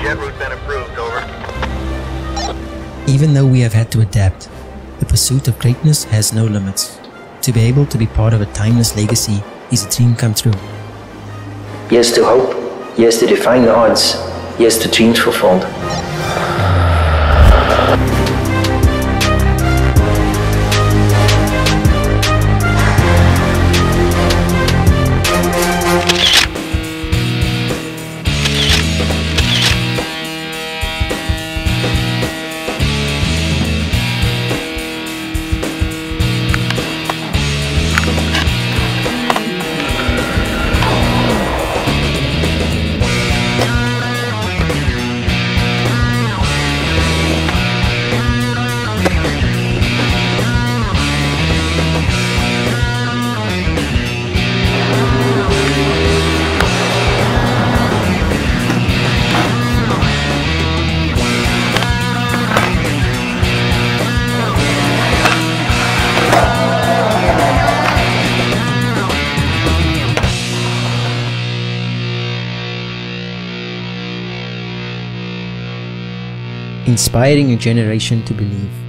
Jet route been approved, over. Even though we have had to adapt, the pursuit of greatness has no limits. To be able to be part of a timeless legacy is a dream come true. Yes to hope, yes to defying the odds, yes to dreams fulfilled. Inspiring a generation to believe.